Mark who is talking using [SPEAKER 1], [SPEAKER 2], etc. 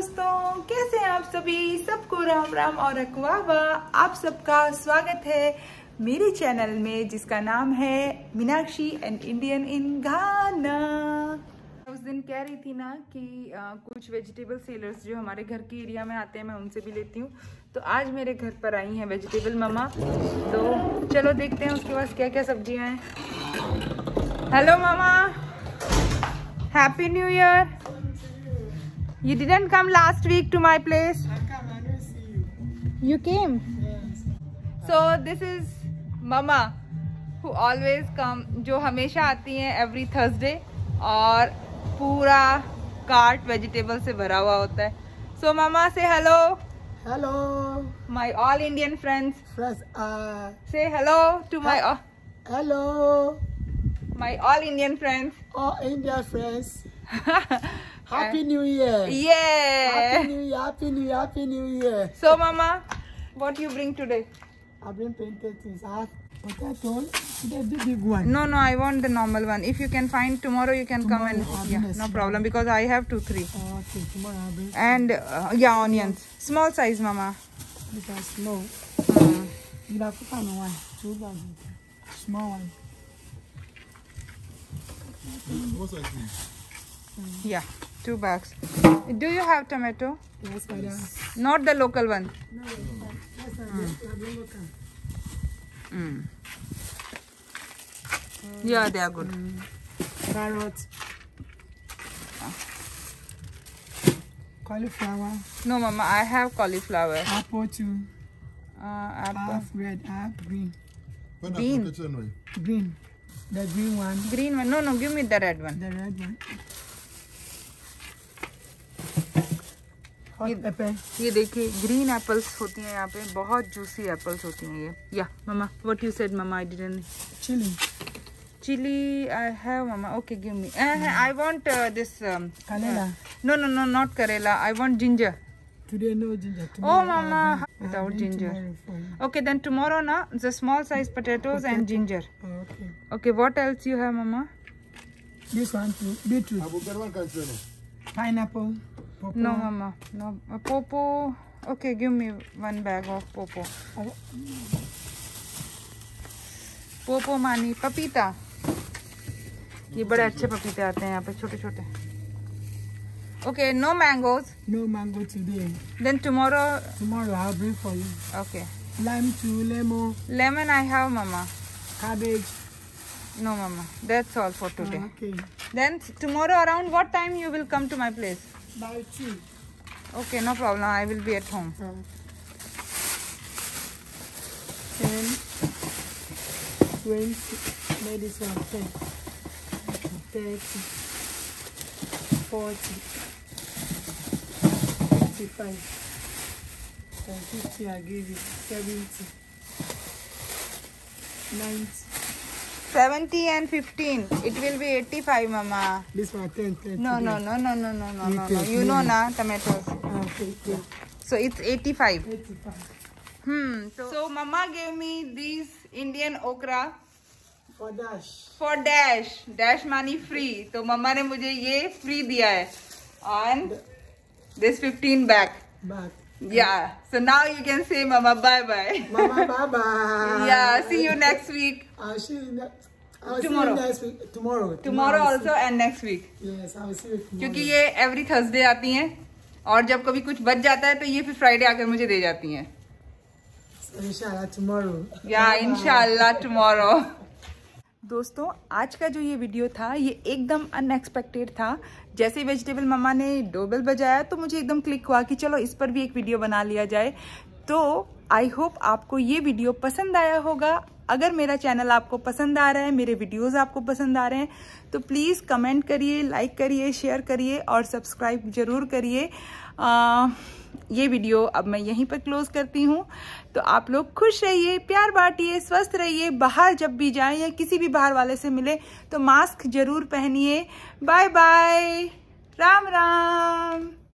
[SPEAKER 1] दोस्तों कैसे हैं आप सभी? सबको राम राम और अकवाबा आप सबका स्वागत है मेरे चैनल में जिसका नाम है Meenakshi and Indian in Ghana उस दिन कह रही थी ना कि आ, कुछ वेजिटेबल सेलर्स जो हमारे घर के एरिया में आते हैं मैं उनसे भी लेती हूँ। तो आज मेरे घर पर आई हैं वेजिटेबल ममा तो चलो देखते हैं उसके पास क्या क्या सब्ज़ियाँ हैं। Hello mama happy new year You didn't come last week to my place?
[SPEAKER 2] I come, I don't see you.
[SPEAKER 1] You came?
[SPEAKER 2] Yes.
[SPEAKER 1] So this is Mama who always come जो हमेशा आती हैं every Thursday और पूरा cart vegetable से भरा हुआ होता है So Mama say hello
[SPEAKER 2] Hello,
[SPEAKER 1] my all Indian friends
[SPEAKER 2] friends. Uh,
[SPEAKER 1] say hello to my uh,
[SPEAKER 2] hello,
[SPEAKER 1] my all Indian friends
[SPEAKER 2] all India friends. Happy New Year.
[SPEAKER 1] yeah
[SPEAKER 2] Happy New Year. Happy New Year. Happy New Year.
[SPEAKER 1] So Mama what do you bring today
[SPEAKER 2] I've been painted things. I have potato. The big, big one.
[SPEAKER 1] No, no, I want the normal one. If you can find tomorrow, you can come and
[SPEAKER 2] Tomorrow,
[SPEAKER 1] yeah, no problem because I have two, three,
[SPEAKER 2] Oh, okay, tomorrow I'll bring.
[SPEAKER 1] and uh, yeah, onions, small size, mama.
[SPEAKER 2] This is small.
[SPEAKER 1] Mm.
[SPEAKER 2] You have to find one. Two bags. Small one.
[SPEAKER 1] Yeah, two bags. Do you have tomato?
[SPEAKER 2] Yes, madam.
[SPEAKER 1] Not the local one.
[SPEAKER 2] No, yes, madam. Yes, madam.
[SPEAKER 1] Mm. Yeah, they are good.
[SPEAKER 2] Carrot. Cauliflower.
[SPEAKER 1] No, mama, I have cauliflower.
[SPEAKER 2] Apple too.
[SPEAKER 1] Uh, apple,
[SPEAKER 2] Half red, half green.
[SPEAKER 1] bean,
[SPEAKER 2] Green. The green one.
[SPEAKER 1] green one. No, no, give me the red one.
[SPEAKER 2] The red one.
[SPEAKER 1] ये- ये देखिए green apples होती हैं यहाँ पे बहुत juicy apples होती हैं ये या mama what you said mama I didn't have, Mama. Okay, give me. Uh, I want uh, this. Um,
[SPEAKER 2] Canela.
[SPEAKER 1] no, no, no, not Karela. I want ginger.
[SPEAKER 2] Today no ginger. Tomorrow, Oh,
[SPEAKER 1] Mama,
[SPEAKER 2] I'll
[SPEAKER 1] without ginger. Okay, then tomorrow, na, the small size potatoes Potato. and ginger.
[SPEAKER 2] Oh, okay.
[SPEAKER 1] Okay, what else you have, Mama?
[SPEAKER 2] This one too. Beetroot. Pineapple. Pawpaw.
[SPEAKER 1] No, Mama. No. Uh, popo. Okay, give me one bag of popo.
[SPEAKER 2] Oh,
[SPEAKER 1] popo मानी पपीता ये बड़े अच्छे पपीते आते हैं यहाँ पे छोटे छोटे okay no mangoes
[SPEAKER 2] no mango today.
[SPEAKER 1] Then tomorrow
[SPEAKER 2] Tomorrow I'll bring for you.
[SPEAKER 1] Okay
[SPEAKER 2] Lime too, lemon,
[SPEAKER 1] lemon I have mama
[SPEAKER 2] cabbage.
[SPEAKER 1] No, Mama. That's all for
[SPEAKER 2] Oh, okay.
[SPEAKER 1] Then tomorrow around what time you will come to my place?
[SPEAKER 2] By two.
[SPEAKER 1] Okay, no problem. I will be at home.
[SPEAKER 2] Uh, ten, twenty, maybe this one ten, thirty, forty, fifty-five, and fifty. I give you seventy, ninety.
[SPEAKER 1] 70 and 15. It will be 85, Mama.
[SPEAKER 2] This one ten, thirty.
[SPEAKER 1] No, no, no, no, no, no, no, no, no. You know na tomatoes.
[SPEAKER 2] Okay, okay.
[SPEAKER 1] So it's 85.
[SPEAKER 2] Eighty-five.
[SPEAKER 1] Hmm. So, so Mama gave me these Indian okra
[SPEAKER 2] For dash.
[SPEAKER 1] for dash. Dash money free. तो मम्मा ने मुझे ये free दिया है. And this 15 back.
[SPEAKER 2] Back.
[SPEAKER 1] Yeah. So now you can say Mama bye bye.
[SPEAKER 2] Mama, bye bye.
[SPEAKER 1] yeah. See you next week.
[SPEAKER 2] I'll see you next. I'll
[SPEAKER 1] Tomorrow.
[SPEAKER 2] see you next week. Tomorrow.
[SPEAKER 1] Tomorrow
[SPEAKER 2] I'll
[SPEAKER 1] also and next week.
[SPEAKER 2] Yes, I'll see you tomorrow.
[SPEAKER 1] क्योंकि ये every Thursday आती हैं और जब कभी कुछ बच जाता है तो ये फिर फ्राइडे आकर मुझे दे जाती हैं
[SPEAKER 2] So, inshallah tomorrow.
[SPEAKER 1] या इनशाला टुमारो दोस्तों, आज का जो ये वीडियो था, ये एकदम अनएक्सपेक्टेड था। जैसे वेजिटेबल मम्मा ने डोबल बजाया तो मुझे एकदम क्लिक हुआ कि चलो इस पर भी एक वीडियो बना लिया जाए। तो आई होप आपको ये वीडियो पसंद आया होगा। अगर मेरा चैनल आपको पसंद आ रहा है, मेरे वीडियोस आपको पसंद आ रहे हैं तो प्लीज़ कमेंट करिए लाइक करिए शेयर करिए और सब्सक्राइब ज़रूर करिए। ये वीडियो अब मैं यहीं पर क्लोज करती हूँ। तो आप लोग खुश रहिए, प्यार बांटिए, स्वस्थ रहिए, बाहर जब भी जाए या किसी भी बाहर वाले से मिले तो मास्क ज़रूर पहनिए। Bye bye. राम राम।